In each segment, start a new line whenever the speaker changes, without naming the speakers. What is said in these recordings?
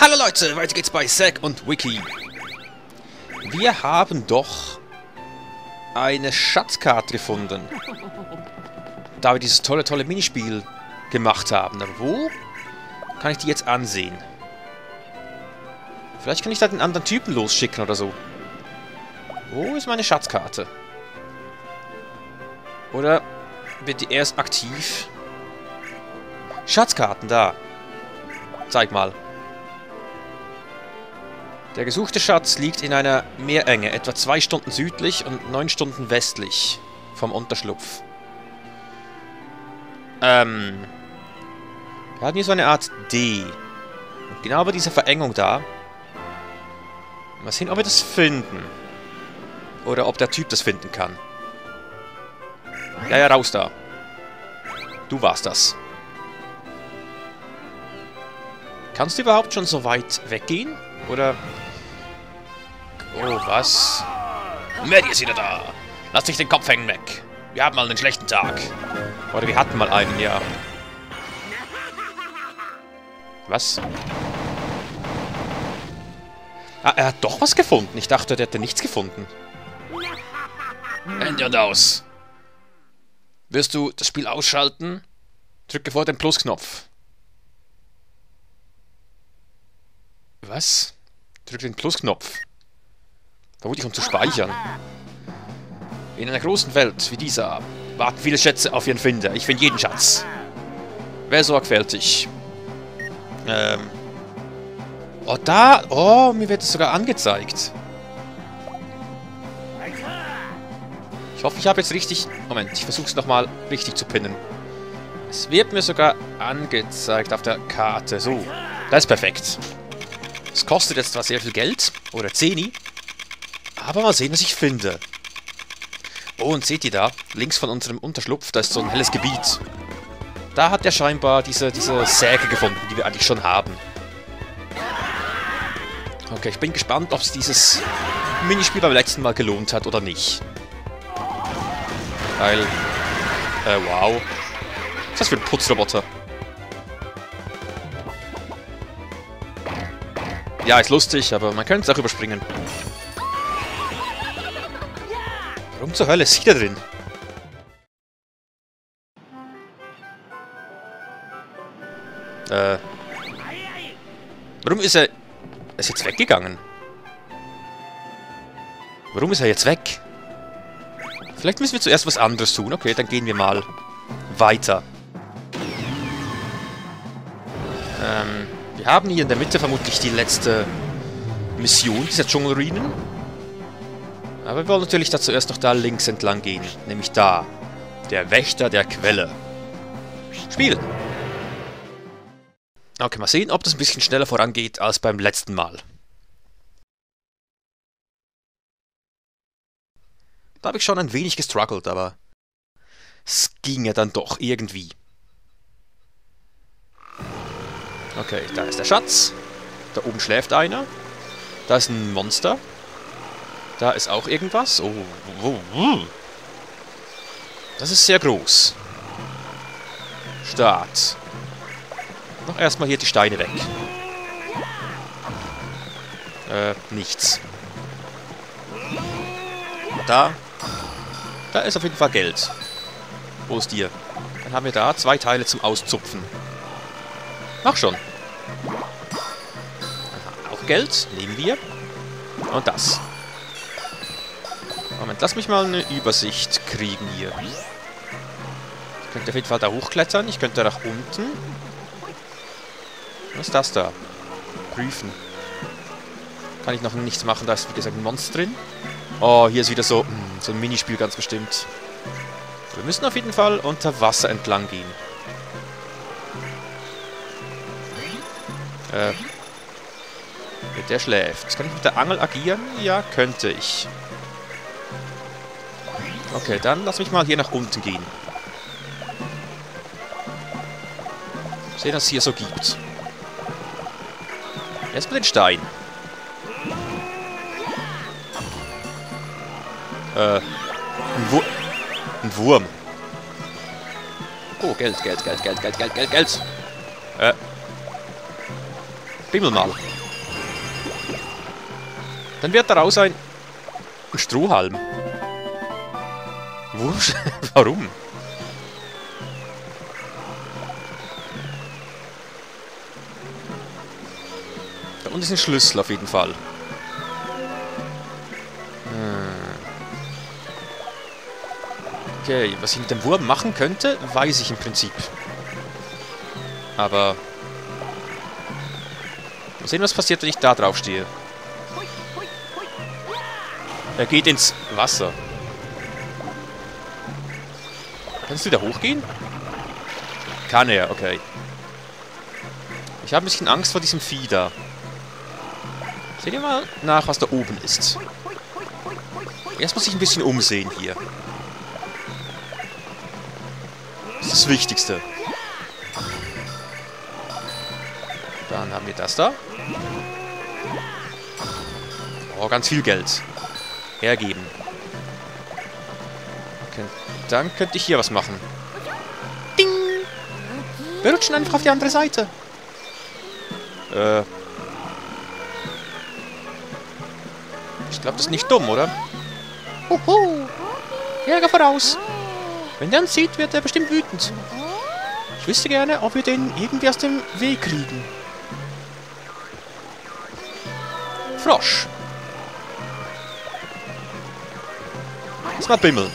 Hallo Leute, weiter geht's bei Zack und Wiki. Wir haben doch eine Schatzkarte gefunden. Da wir dieses tolle, tolle Minispiel gemacht haben. Aber wo kann ich die jetzt ansehen? Vielleicht kann ich da den anderen Typen losschicken oder so. Wo ist meine Schatzkarte? Oder wird die erst aktiv? Schatzkarten, da. Zeig mal. Der gesuchte Schatz liegt in einer Meerenge, etwa zwei Stunden südlich und neun Stunden westlich vom Unterschlupf. Ähm. Wir haben hier so eine Art D. Und genau bei dieser Verengung da. Mal sehen, ob wir das finden. Oder ob der Typ das finden kann. Ja, ja, raus da. Du warst das. Kannst du überhaupt schon so weit weggehen? Oder... Oh, was? Maddie ist wieder da. Lass dich den Kopf hängen weg. Wir haben mal einen schlechten Tag. Oder wir hatten mal einen, ja. Was? Ah, er hat doch was gefunden. Ich dachte, der hätte nichts gefunden. Handy und aus. Wirst du das Spiel ausschalten? Drücke vor den Plusknopf. Was? Drücke den Plusknopf. Vermutlich um zu speichern. In einer großen Welt wie dieser warten viele Schätze auf ihren Finder. Ich finde jeden Schatz. Wer sorgfältig. Ähm. Oh, da. Oh, mir wird es sogar angezeigt. Ich hoffe, ich habe jetzt richtig... Moment, ich versuche es nochmal richtig zu pinnen. Es wird mir sogar angezeigt auf der Karte. So, das ist perfekt. Es kostet jetzt zwar sehr viel Geld, oder Zeni, aber mal sehen, was ich finde. Oh, und seht ihr da, links von unserem Unterschlupf, da ist so ein helles Gebiet. Da hat er scheinbar diese, diese Säge gefunden, die wir eigentlich schon haben. Okay, ich bin gespannt, ob es dieses Minispiel beim letzten Mal gelohnt hat oder nicht. Weil, äh, wow. Was ist das für ein Putzroboter? Ja, ist lustig, aber man könnte es auch überspringen. Warum zur Hölle ist sie da drin? Äh. Warum ist er... Er ist jetzt weggegangen? Warum ist er jetzt weg? Vielleicht müssen wir zuerst was anderes tun. Okay, dann gehen wir mal weiter. Ähm, wir haben hier in der Mitte vermutlich die letzte Mission dieser Dschungelruinen. Aber wir wollen natürlich da zuerst noch da links entlang gehen. Nämlich da. Der Wächter der Quelle. Spiel! Okay, mal sehen, ob das ein bisschen schneller vorangeht als beim letzten Mal. Da habe ich schon ein wenig gestruggelt, aber es ging ja dann doch irgendwie. Okay, da ist der Schatz. Da oben schläft einer. Da ist ein Monster. Da ist auch irgendwas. Oh, oh, oh. Das ist sehr groß. Start. Noch erstmal hier die Steine weg. Äh, nichts. Da. Da ist auf jeden Fall Geld. Wo ist dir? Dann haben wir da zwei Teile zum Auszupfen. Mach schon. Aha, auch Geld. Nehmen wir. Und das. Moment, lass mich mal eine Übersicht kriegen hier. Ich könnte auf jeden Fall da hochklettern. Ich könnte nach unten. Was ist das da? Prüfen. Kann ich noch nichts machen, da ist wie gesagt ein Monster drin. Oh, hier ist wieder so, hm, so ein Minispiel ganz bestimmt. Wir müssen auf jeden Fall unter Wasser entlang gehen. Äh. Der schläft. Kann ich mit der Angel agieren? Ja, könnte ich. Okay, dann lass mich mal hier nach unten gehen. Sehen, was es hier so gibt. Erstmal den Stein. Äh, ein, Wur ein Wurm. Oh, Geld, Geld, Geld, Geld, Geld, Geld, Geld, Geld. Äh. Bimmel mal. Dann wird daraus ein, ein Strohhalm. Wurscht. Warum? Da unten ist ein Schlüssel auf jeden Fall. Hm. Okay, was ich mit dem Wurm machen könnte, weiß ich im Prinzip. Aber... Mal sehen, was passiert, wenn ich da drauf stehe. Er geht ins Wasser. Kannst du da hochgehen? Kann er, okay. Ich habe ein bisschen Angst vor diesem Vieh da. Seht ihr mal nach, was da oben ist. Erst muss ich ein bisschen umsehen hier. Das ist das Wichtigste. Dann haben wir das da. Oh, ganz viel Geld. Hergeben. Okay. Dann könnte ich hier was machen. Ding! Wir rutschen einfach auf die andere Seite. Äh. Ich glaube, das ist nicht dumm, oder? Huhu! Jäger voraus! Wenn der uns sieht, wird er bestimmt wütend. Ich wüsste gerne, ob wir den irgendwie aus dem Weg kriegen. Frosch. Das war Bimmel.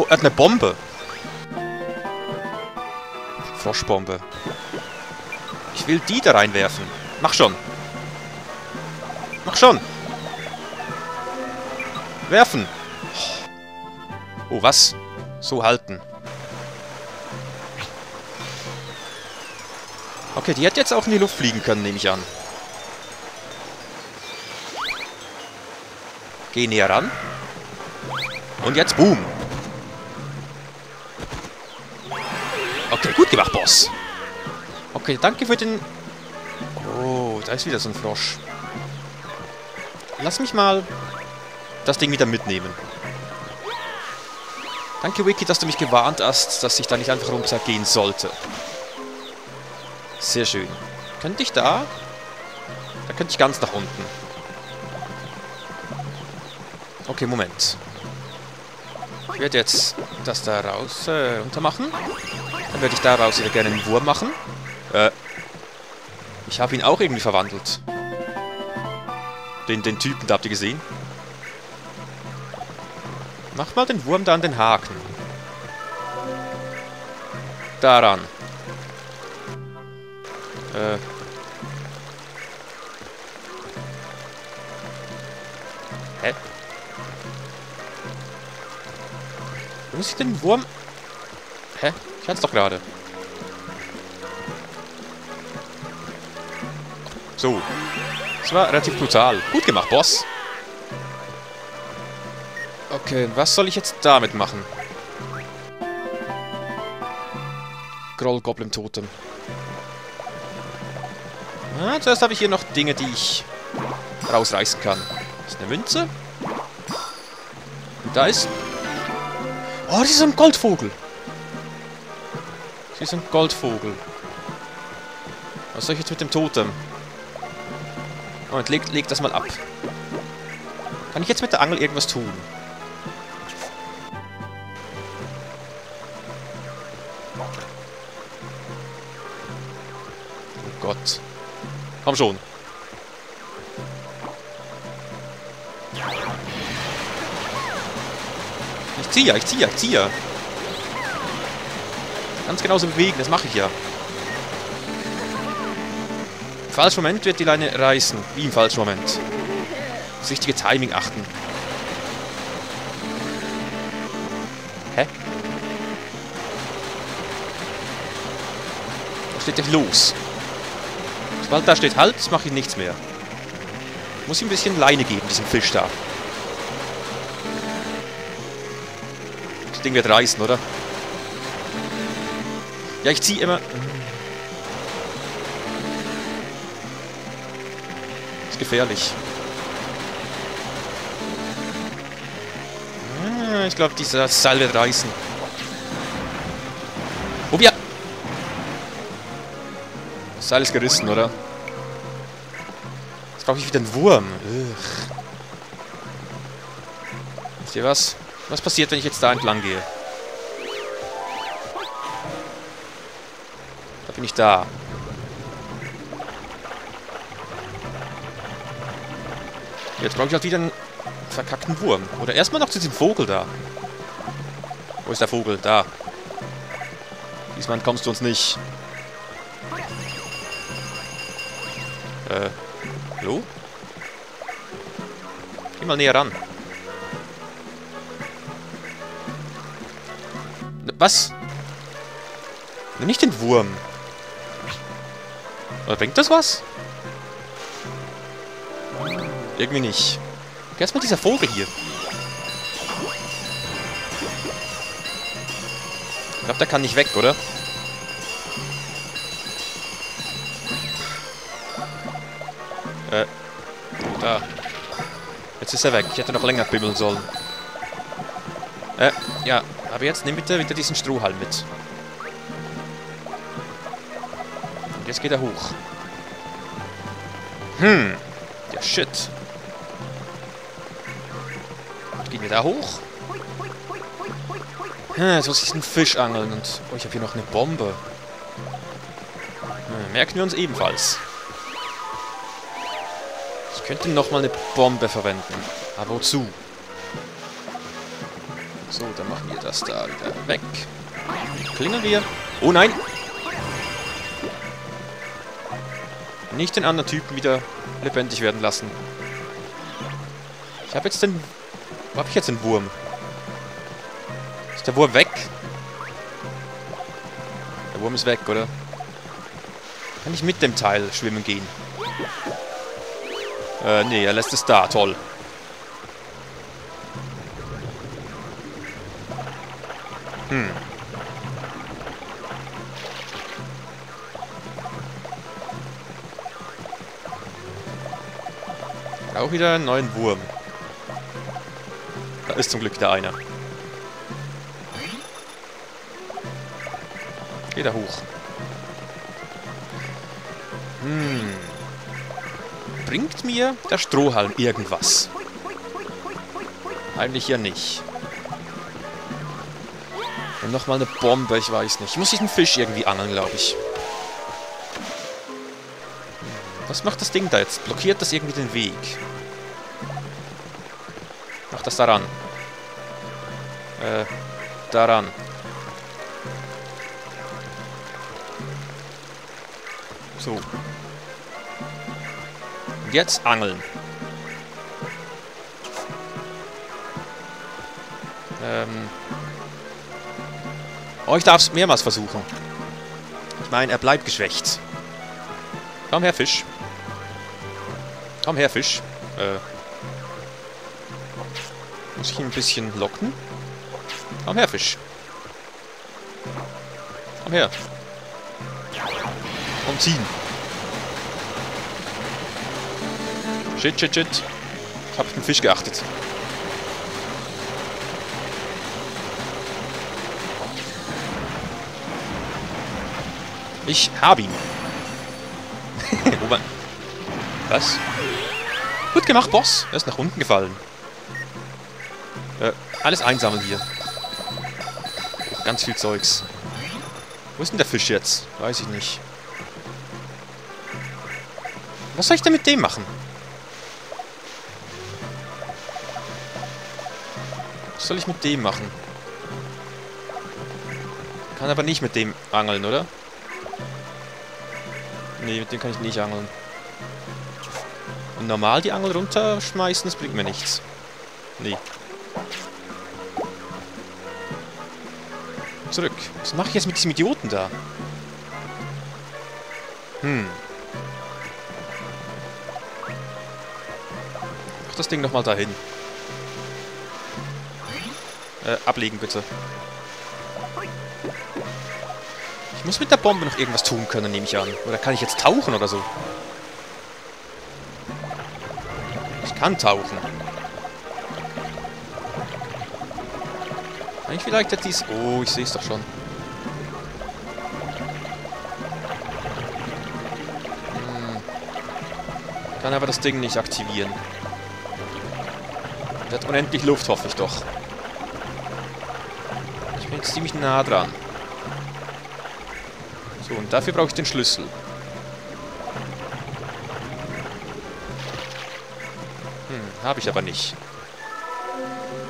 Oh, er hat eine Bombe. Froschbombe. Ich will die da reinwerfen. Mach schon. Mach schon. Werfen. Oh, was? So halten. Okay, die hätte jetzt auch in die Luft fliegen können, nehme ich an. Geh näher ran. Und jetzt Boom. Okay, gut gemacht, Boss. Okay, danke für den... Oh, da ist wieder so ein Frosch. Lass mich mal das Ding wieder mitnehmen. Danke, Wiki, dass du mich gewarnt hast, dass ich da nicht einfach runtergehen sollte. Sehr schön. Könnte ich da? Da könnte ich ganz nach unten. Okay, Moment. Ich werde jetzt das da raus äh, runter machen. Werde ich daraus wieder gerne einen Wurm machen. Äh, ich habe ihn auch irgendwie verwandelt. Den, den Typen, da habt ihr gesehen. Mach mal den Wurm da an den Haken. Daran. Äh. Hä? Muss ich den Wurm... Hä? Es doch gerade. So. Das war relativ brutal. Gut gemacht, Boss. Okay, was soll ich jetzt damit machen? Groll Goblin Totem. Ah, zuerst habe ich hier noch Dinge, die ich rausreißen kann. Das ist eine Münze. Und da ist... Oh, das ist ein Goldvogel. Das ist ein Goldvogel. Was soll ich jetzt mit dem Totem? Moment, leg, leg das mal ab. Kann ich jetzt mit der Angel irgendwas tun? Oh Gott. Komm schon. Ich ziehe ich ziehe ich ziehe. Ganz genauso bewegen, das mache ich ja. Im falschen Moment wird die Leine reißen. Wie im falschen Moment. Das richtige Timing achten. Hä? Was steht denn los? Sobald da steht Halt, mache ich nichts mehr. Muss ihm ein bisschen Leine geben, diesem Fisch da. Das Ding wird reißen, oder? Ja, ich ziehe immer... Ist gefährlich. Ah, ich glaube, dieser Seil wird reißen. Oh, ja! Das Seil ist gerissen, oder? Jetzt brauche ich wieder einen Wurm. Ugh. Wisst ihr was? Was passiert, wenn ich jetzt da entlang gehe? Bin ich da. Jetzt brauche ich halt wieder einen verkackten Wurm. Oder erstmal noch zu diesem Vogel da. Wo ist der Vogel? Da. Diesmal kommst du uns nicht. Äh, hallo? Geh mal näher ran. Was? Nimm nicht den Wurm. Oder bringt das was? Irgendwie nicht. Erstmal dieser Vogel hier. Ich glaube, der kann nicht weg, oder? Äh. Da. Jetzt ist er weg. Ich hätte noch länger bimmeln sollen. Äh, ja. Aber jetzt nimm bitte wieder diesen Strohhalm mit. Jetzt geht er hoch. Hm. Ja, shit. Gehen wir da hoch? Hm, jetzt muss ich einen Fisch angeln und... Oh, ich habe hier noch eine Bombe. Hm, merken wir uns ebenfalls. Ich könnte nochmal eine Bombe verwenden. Aber wozu? So, dann machen wir das da wieder weg. Klingeln wir. Oh nein! Nicht den anderen Typen wieder lebendig werden lassen. Ich habe jetzt den wo hab ich jetzt den Wurm? Ist der Wurm weg? Der Wurm ist weg, oder? Kann ich mit dem Teil schwimmen gehen? Äh, nee, er lässt es da. Toll. Hm. Auch wieder einen neuen Wurm. Da ist zum Glück wieder einer. Geht er hoch. Hm. Bringt mir der Strohhalm irgendwas? Eigentlich ja nicht. Und nochmal eine Bombe, ich weiß nicht. Ich muss diesen Fisch irgendwie angeln, glaube ich. Was macht das Ding da jetzt? Blockiert das irgendwie den Weg? Das daran. Äh, daran. So. Und jetzt angeln. Ähm. Oh, ich darf es mehrmals versuchen. Ich meine, er bleibt geschwächt. Komm her, Fisch. Komm her, Fisch. Äh. Muss ich ihn ein bisschen locken? Komm her, Fisch. Komm her. Komm, ziehen. Shit, shit, shit. Ich hab den Fisch geachtet. Ich hab ihn. Was? Gut gemacht, Boss. Er ist nach unten gefallen. Alles einsammeln hier. Ganz viel Zeugs. Wo ist denn der Fisch jetzt? Weiß ich nicht. Was soll ich denn mit dem machen? Was soll ich mit dem machen? Kann aber nicht mit dem angeln, oder? Nee, mit dem kann ich nicht angeln. Und normal die Angel runterschmeißen, das bringt mir nichts. Nee. Zurück. Was mache ich jetzt mit diesem Idioten da? Hm. Mach das Ding nochmal dahin. Äh, ablegen bitte. Ich muss mit der Bombe noch irgendwas tun können, nehme ich an. Oder kann ich jetzt tauchen oder so? Ich kann tauchen. Ich vielleicht jetzt dies... Oh, ich sehe es doch schon. Kann aber das Ding nicht aktivieren. Der hat unendlich Luft, hoffe ich doch. Ich bin jetzt ziemlich nah dran. So, und dafür brauche ich den Schlüssel. Hm, habe ich aber nicht.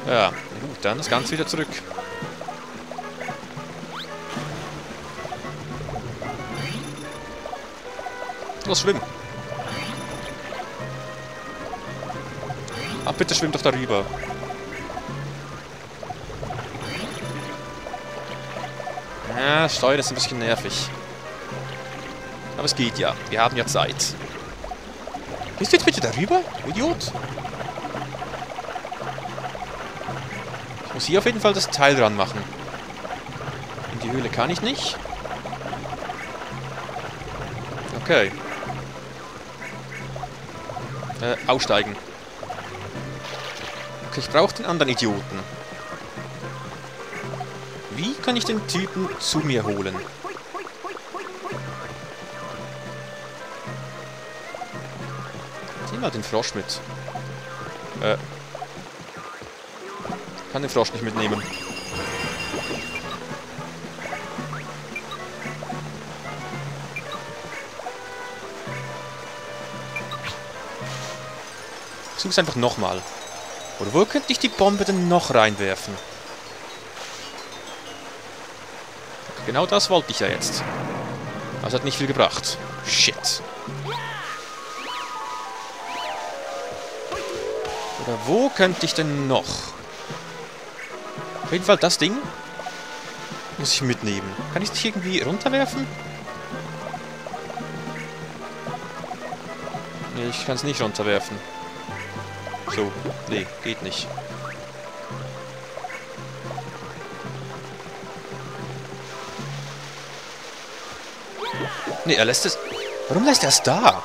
Ja, gut, dann das Ganze wieder zurück. Los, schwimmen. Ah, bitte schwimm doch darüber. Ja, Steuern ist ein bisschen nervig. Aber es geht ja. Wir haben ja Zeit. Gehst du jetzt bitte darüber, Idiot? Ich muss hier auf jeden Fall das Teil dran machen. In die Höhle kann ich nicht. Okay. Äh, aussteigen. Okay, ich brauche den anderen Idioten. Wie kann ich den Typen zu mir holen? Nimm mal den Frosch mit. Äh. Kann den Frosch nicht mitnehmen. Versuch's einfach nochmal. Oder wo könnte ich die Bombe denn noch reinwerfen? Genau das wollte ich ja jetzt. Das hat nicht viel gebracht. Shit. Oder wo könnte ich denn noch? Auf jeden Fall das Ding muss ich mitnehmen. Kann ich es nicht irgendwie runterwerfen? Nee, ich kann es nicht runterwerfen. So, nee, geht nicht. Nee, er lässt es... Warum lässt er es da?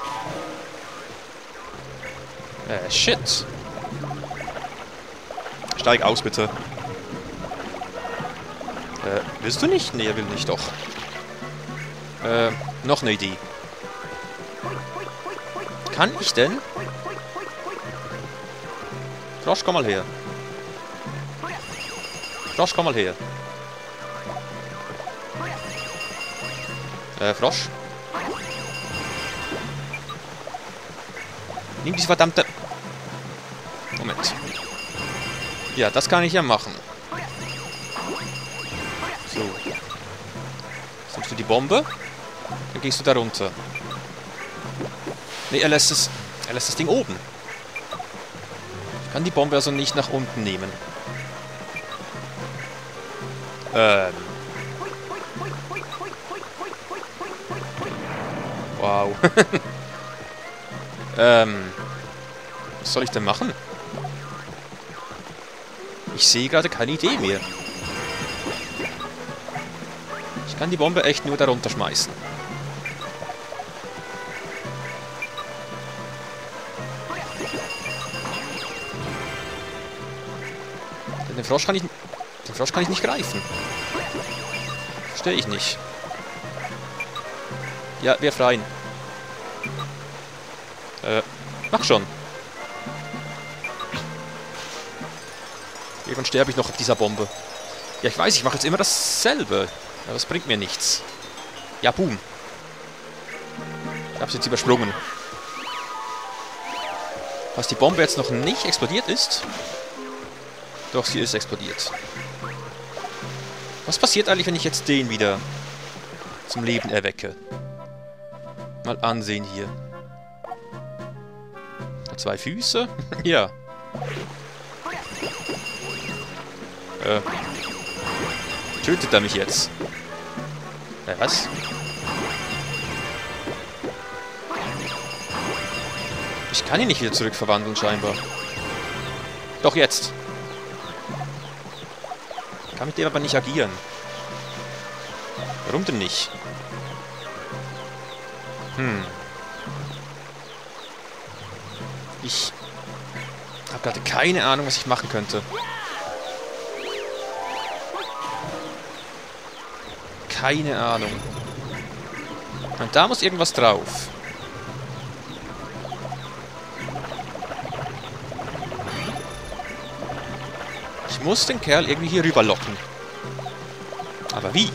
Äh, shit. Steig aus, bitte. Äh, willst du nicht? Nee, er will nicht, doch. Äh, noch eine Idee. Kann ich denn Frosch, komm mal her. Frosch, komm mal her. Äh, Frosch? Nimm diese verdammte... Moment. Ja, das kann ich ja machen. So. Jetzt nimmst du die Bombe. Dann gehst du da runter. Ne, er lässt es... Er lässt das Ding oben. Kann die Bombe also nicht nach unten nehmen. Ähm. Wow. ähm. Was soll ich denn machen? Ich sehe gerade keine Idee mehr. Ich kann die Bombe echt nur darunter schmeißen. Den Frosch kann ich... Den Frosch kann ich nicht greifen. Verstehe ich nicht. Ja, wir rein. Äh, mach schon. Irgendwann sterbe ich noch auf dieser Bombe. Ja, ich weiß, ich mache jetzt immer dasselbe. Aber das bringt mir nichts. Ja, boom. Ich hab's jetzt übersprungen. Was die Bombe jetzt noch nicht explodiert ist, doch, sie ist explodiert. Was passiert eigentlich, wenn ich jetzt den wieder zum Leben erwecke? Mal ansehen hier. Zwei Füße? ja. Äh. Tötet er mich jetzt? Äh, was? Ich kann ihn nicht wieder zurückverwandeln, scheinbar. Doch jetzt. Kann mit dem aber nicht agieren. Warum denn nicht? Hm. Ich habe gerade keine Ahnung, was ich machen könnte. Keine Ahnung. Und da muss irgendwas drauf. Muss den Kerl irgendwie hier rüber locken. Aber wie?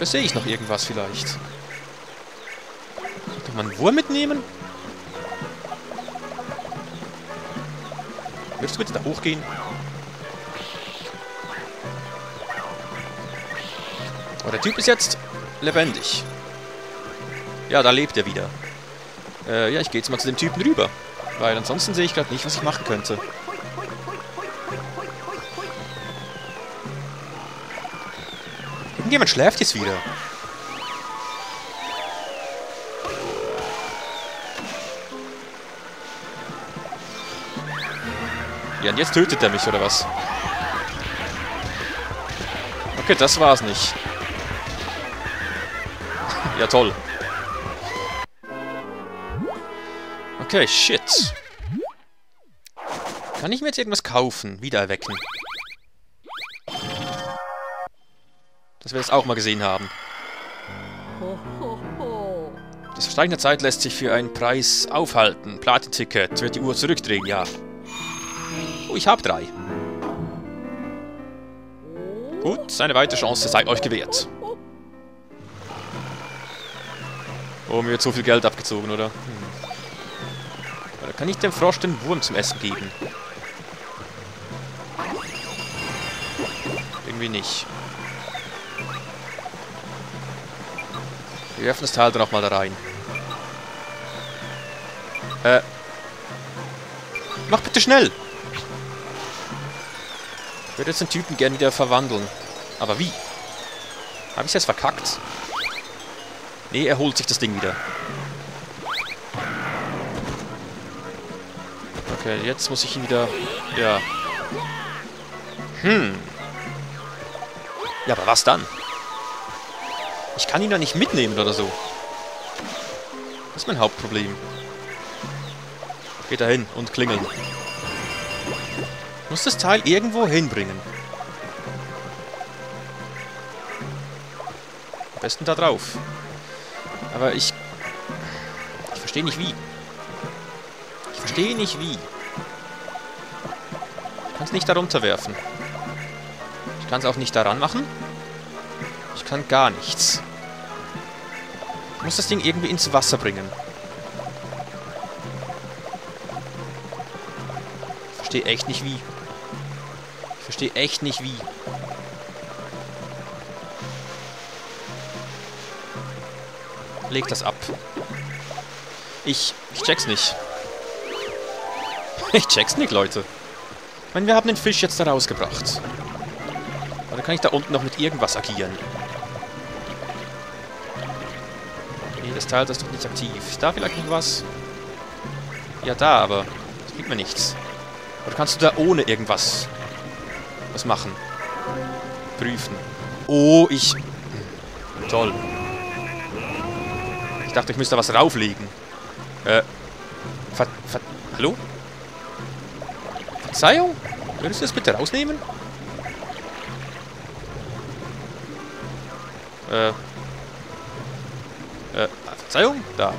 Da sehe ich noch irgendwas vielleicht. Kann man einen Wurm mitnehmen? Würdest du bitte da hochgehen? Aber der Typ ist jetzt lebendig. Ja, da lebt er wieder. Äh, ja, ich gehe jetzt mal zu dem Typen rüber. Weil ansonsten sehe ich gerade nicht, was ich machen könnte. Irgendjemand schläft jetzt wieder. Ja, und jetzt tötet er mich, oder was? Okay, das war's nicht. ja, toll. Okay, shit. Kann ich mir jetzt irgendwas kaufen? Wieder erwecken. Dass wir das auch mal gesehen haben. Das Verstreichen der Zeit lässt sich für einen Preis aufhalten. Platin-Ticket. Wird die Uhr zurückdrehen, ja. Oh, ich habe drei. Gut, eine weitere Chance sei euch gewährt. Oh, mir wird so viel Geld abgezogen, oder? Hm. Kann ich dem Frosch den Wurm zum Essen geben? Irgendwie nicht. Wir werfen das Teil dann auch mal da rein. Äh. Mach bitte schnell! Ich würde jetzt den Typen gerne wieder verwandeln. Aber wie? Habe ich jetzt verkackt? Nee, er holt sich das Ding wieder. Okay, jetzt muss ich ihn wieder... Ja. Hm. Ja, aber was dann? Ich kann ihn doch nicht mitnehmen oder so. Das ist mein Hauptproblem. Geht da hin und klingeln muss das Teil irgendwo hinbringen. Am besten da drauf. Aber ich... Ich verstehe nicht wie. Ich verstehe nicht wie. Ich nicht darunter werfen. Ich kann es auch nicht daran machen. Ich kann gar nichts. Ich muss das Ding irgendwie ins Wasser bringen. Ich verstehe echt nicht wie verstehe echt nicht wie. Leg das ab. Ich, ich check's nicht. Ich check's nicht, Leute. Ich meine, wir haben den Fisch jetzt da rausgebracht. Oder kann ich da unten noch mit irgendwas agieren? Nee, das Teil das ist doch nicht aktiv. Da vielleicht noch was? Ja, da, aber das bringt mir nichts. Oder kannst du da ohne irgendwas was machen. Prüfen. Oh, ich... Toll. Ich dachte, ich müsste was rauflegen. Äh... Ver... Ver... Hallo? Verzeihung? Würdest du das bitte rausnehmen? Äh... Äh... Verzeihung? Da.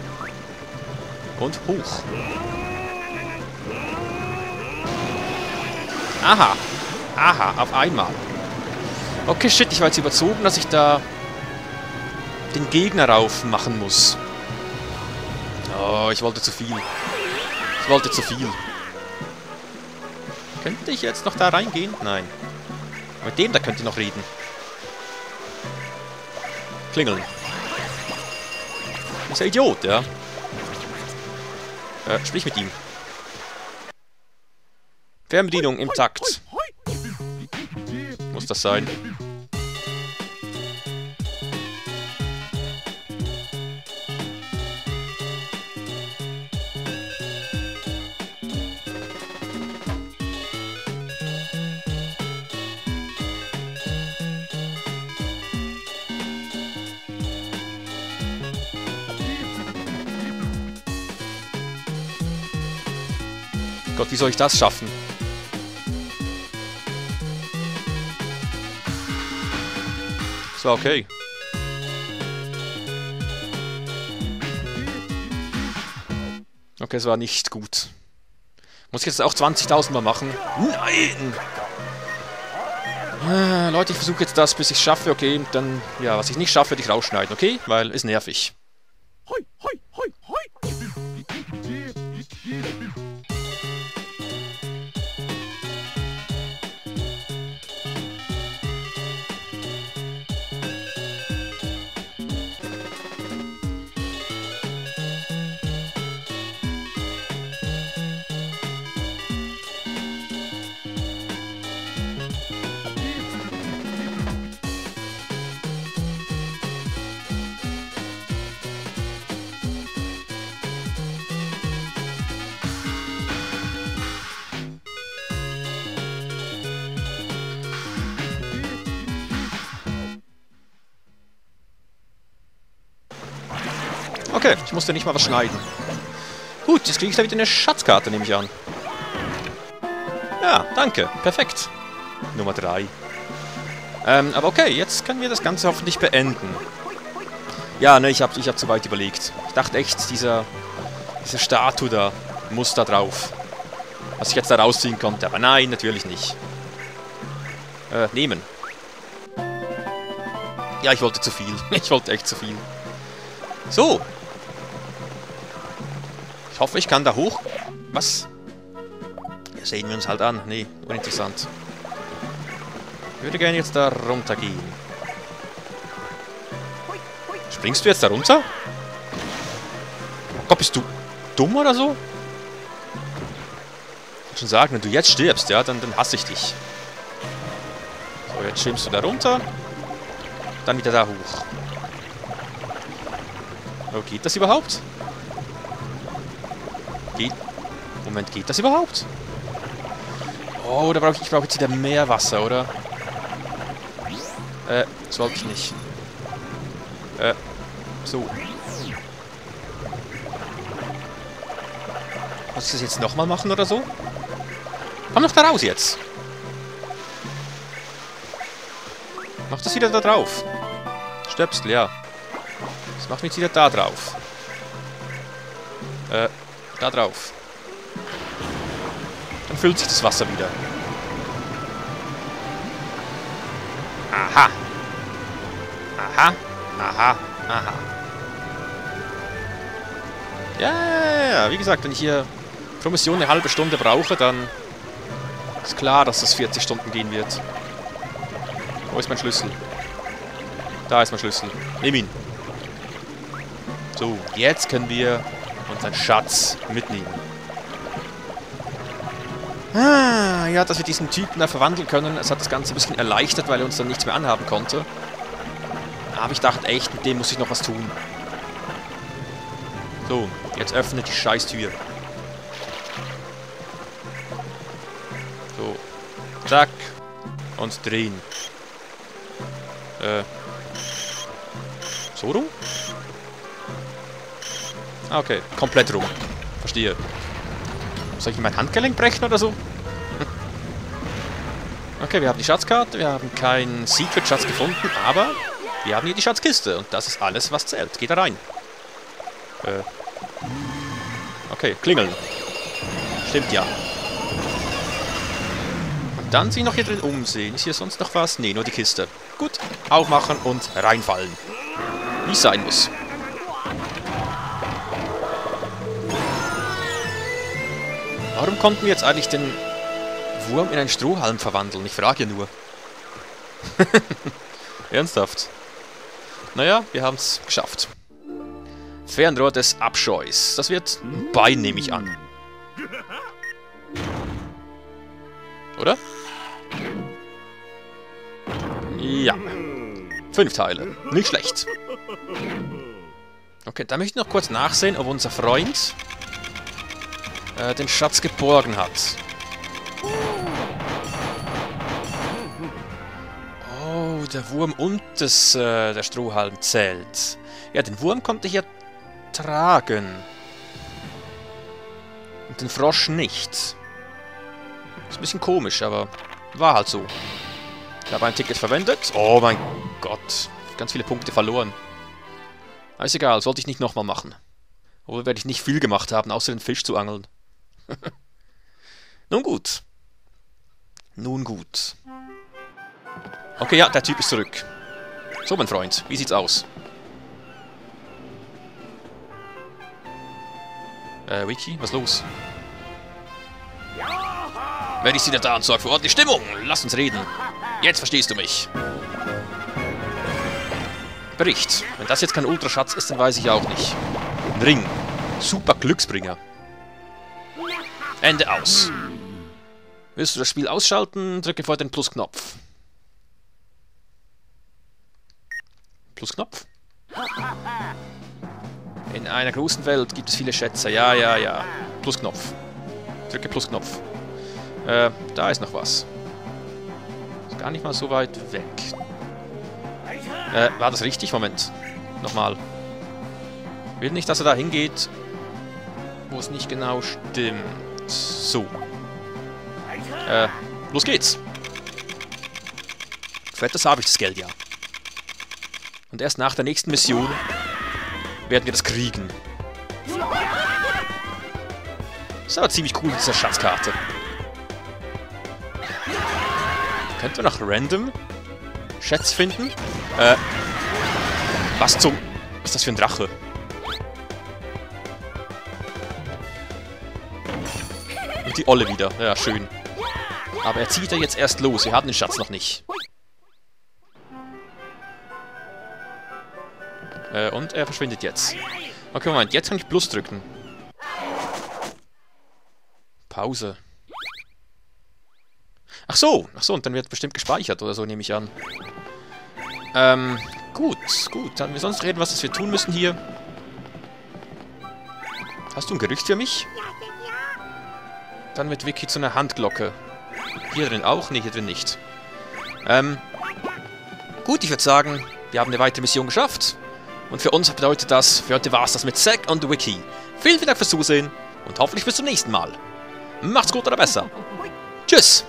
Und hoch. Aha. Aha, auf einmal. Okay, shit, ich war jetzt überzogen, dass ich da den Gegner rauf machen muss. Oh, ich wollte zu viel. Ich wollte zu viel. Könnte ich jetzt noch da reingehen? Nein. Mit dem da könnt ihr noch reden. Klingeln. Ist ja Idiot, ja. Äh, sprich mit ihm. Fernbedienung im Takt muss das sein. Wie soll ich das schaffen? War okay. Okay, es war nicht gut. Muss ich jetzt auch 20.000 Mal machen? Nein! Äh, Leute, ich versuche jetzt das, bis ich es schaffe, okay? Und dann, ja, was ich nicht schaffe, werde ich rausschneiden, okay? Weil, ist nervig. Okay, ich musste nicht mal was schneiden. Gut, jetzt kriege ich da wieder eine Schatzkarte, nehme ich an. Ja, danke. Perfekt. Nummer 3. Ähm, aber okay, jetzt können wir das Ganze hoffentlich beenden. Ja, ne, ich habe ich hab zu weit überlegt. Ich dachte echt, dieser, diese Statue da muss da drauf. Was ich jetzt da rausziehen konnte. Aber nein, natürlich nicht. Äh, nehmen. Ja, ich wollte zu viel. Ich wollte echt zu viel. So, ich hoffe, ich kann da hoch. Was? Sehen wir uns halt an. Nee, uninteressant. Ich würde gerne jetzt da runter gehen. Springst du jetzt da runter? Oh Gott, bist du dumm oder so? Ich kann schon sagen, wenn du jetzt stirbst, ja, dann, dann hasse ich dich. So, jetzt schwimmst du da runter. Dann wieder da hoch. Oh, geht das überhaupt? Moment, geht das überhaupt? Oh, da brauche ich, ich brauche jetzt wieder mehr Wasser, oder? Äh, das wollte ich nicht. Äh, so. Muss ich das jetzt nochmal machen oder so? Komm doch da raus jetzt! Mach das wieder da drauf. Stöpsel, ja. Das macht mich jetzt wieder da drauf. Äh, da drauf. Dann füllt sich das Wasser wieder. Aha. Aha. Aha. Aha. Ja, ja, ja, wie gesagt, wenn ich hier pro Mission eine halbe Stunde brauche, dann ist klar, dass das 40 Stunden gehen wird. Wo ist mein Schlüssel? Da ist mein Schlüssel. Nimm ihn. So, jetzt können wir unseren Schatz mitnehmen. Ah, ja, dass wir diesen Typen da verwandeln können, es hat das Ganze ein bisschen erleichtert, weil er uns dann nichts mehr anhaben konnte. Aber ich dachte echt, mit dem muss ich noch was tun. So, jetzt öffnet die Scheißtür. So. Zack. Und drehen. Äh. So rum? Ah, okay. Komplett rum. Verstehe. Soll ich mein Handgelenk brechen oder so? Okay, wir haben die Schatzkarte, wir haben keinen Secret-Schatz gefunden, aber wir haben hier die Schatzkiste und das ist alles, was zählt. Geht da rein. Äh. Okay, klingeln. Stimmt ja. Und dann sich noch hier drin umsehen. Ist hier sonst noch was? Nee, nur die Kiste. Gut, aufmachen und reinfallen. Wie es sein muss. Konnten wir jetzt eigentlich den Wurm in einen Strohhalm verwandeln? Ich frage ja nur. Ernsthaft. Naja, wir haben es geschafft. Fernrohr des Abscheus. Das wird ein Bein, nehme ich an. Oder? Ja. Fünf Teile. Nicht schlecht. Okay, da möchte ich noch kurz nachsehen, ob unser Freund äh, den Schatz geborgen hat. Oh, der Wurm und das, äh, der Strohhalm zählt. Ja, den Wurm konnte ich ja tragen. Und den Frosch nicht. Ist ein bisschen komisch, aber war halt so. Ich habe ein Ticket verwendet. Oh mein Gott. Ganz viele Punkte verloren. Aber ist egal, sollte ich nicht nochmal machen. Obwohl werde ich nicht viel gemacht haben, außer den Fisch zu angeln. Nun gut. Nun gut. Okay, ja, der Typ ist zurück. So, mein Freund, wie sieht's aus? Äh, Wiki, was los? Wenn ich sie da und sorge für ordentliche Stimmung, lass uns reden. Jetzt verstehst du mich. Bericht. Wenn das jetzt kein Ultraschatz ist, dann weiß ich auch nicht. Ein Ring. Super Glücksbringer. Ende aus. Willst du das Spiel ausschalten, drücke vor den Plusknopf. Plusknopf? In einer großen Welt gibt es viele Schätze. Ja, ja, ja. Plusknopf. Drücke Plusknopf. Äh, da ist noch was. Ist gar nicht mal so weit weg. Äh, war das richtig? Moment. Nochmal. Will nicht, dass er da hingeht, wo es nicht genau stimmt. So. Äh, los geht's. Für etwas habe ich das Geld ja. Und erst nach der nächsten Mission werden wir das kriegen. Ist aber ziemlich cool, diese Schatzkarte. Könnten wir noch random Schätze finden? Äh, was zum... Was ist das für ein Drache? Die Olle wieder. Ja, schön. Aber er zieht ja jetzt erst los. Wir haben den Schatz noch nicht. Äh, und er verschwindet jetzt. Okay, Moment. Jetzt kann ich Plus drücken. Pause. Ach so. Ach so, und dann wird bestimmt gespeichert oder so, nehme ich an. Ähm, gut, gut. Dann wir sonst reden, was wir tun müssen hier. Hast du ein Gerücht für mich? Dann wird Vicky zu einer Handglocke. Hier drin auch? Nee, hier drin nicht. Ähm, gut, ich würde sagen, wir haben eine weitere Mission geschafft. Und für uns bedeutet das, für heute war es das mit Zack und Wiki. Vielen, vielen Dank fürs Zusehen und hoffentlich bis zum nächsten Mal. Macht's gut oder besser. Tschüss!